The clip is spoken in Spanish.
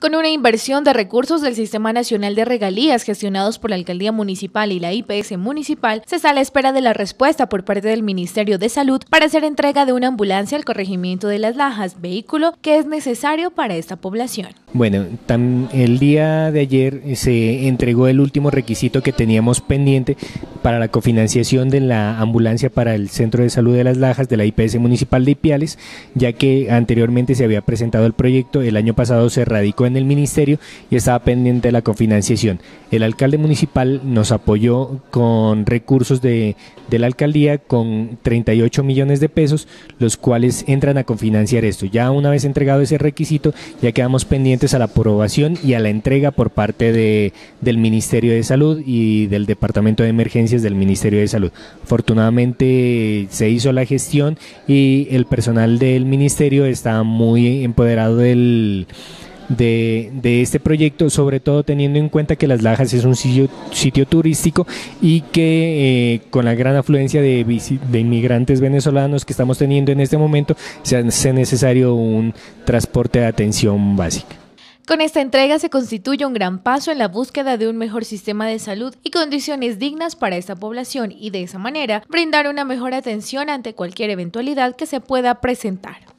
Con una inversión de recursos del Sistema Nacional de Regalías gestionados por la Alcaldía Municipal y la IPS Municipal, se está a la espera de la respuesta por parte del Ministerio de Salud para hacer entrega de una ambulancia al corregimiento de las Lajas, vehículo que es necesario para esta población. Bueno, el día de ayer se entregó el último requisito que teníamos pendiente para la cofinanciación de la ambulancia para el Centro de Salud de las Lajas de la IPS Municipal de Ipiales, ya que anteriormente se había presentado el proyecto, el año pasado se radicó en el ministerio y estaba pendiente de la cofinanciación. El alcalde municipal nos apoyó con recursos de, de la alcaldía con 38 millones de pesos, los cuales entran a cofinanciar esto. Ya una vez entregado ese requisito, ya quedamos pendientes a la aprobación y a la entrega por parte de, del Ministerio de Salud y del Departamento de Emergencias del Ministerio de Salud. Afortunadamente se hizo la gestión y el personal del Ministerio está muy empoderado del de, este proyecto, sobre todo teniendo en cuenta que Las Lajas es un sitio, sitio turístico y que eh, con la gran afluencia de, de, inmigrantes venezolanos que estamos teniendo en este momento, se hace necesario un transporte de atención básica. Con esta entrega se constituye un gran paso en la búsqueda de un mejor sistema de salud y condiciones dignas para esta población y de esa manera brindar una mejor atención ante cualquier eventualidad que se pueda presentar.